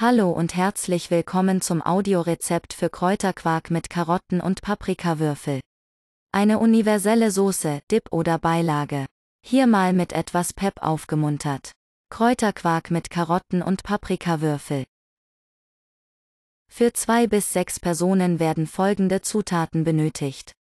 Hallo und herzlich willkommen zum Audiorezept für Kräuterquark mit Karotten und Paprikawürfel. Eine universelle Soße, Dip oder Beilage. Hier mal mit etwas Pep aufgemuntert. Kräuterquark mit Karotten und Paprikawürfel. Für zwei bis sechs Personen werden folgende Zutaten benötigt.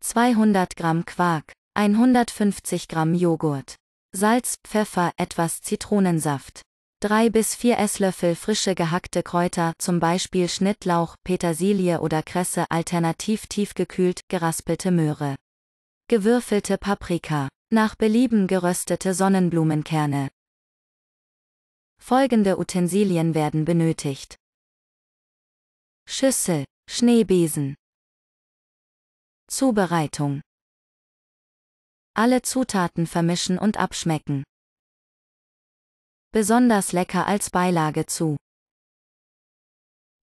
200 Gramm Quark, 150 Gramm Joghurt, Salz, Pfeffer, etwas Zitronensaft. 3 bis 4 Esslöffel frische gehackte Kräuter, zum Beispiel Schnittlauch, Petersilie oder Kresse, alternativ tiefgekühlt, geraspelte Möhre. Gewürfelte Paprika. Nach Belieben geröstete Sonnenblumenkerne. Folgende Utensilien werden benötigt. Schüssel, Schneebesen. Zubereitung. Alle Zutaten vermischen und abschmecken. Besonders lecker als Beilage zu.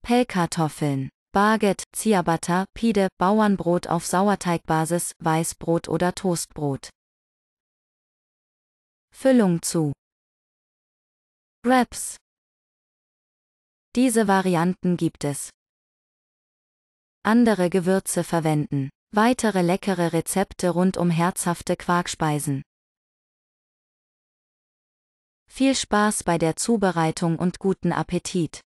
Pellkartoffeln. Baguette, Ciabatta, Pide, Bauernbrot auf Sauerteigbasis, Weißbrot oder Toastbrot. Füllung zu. Wraps. Diese Varianten gibt es. Andere Gewürze verwenden. Weitere leckere Rezepte rund um herzhafte Quarkspeisen. Viel Spaß bei der Zubereitung und guten Appetit.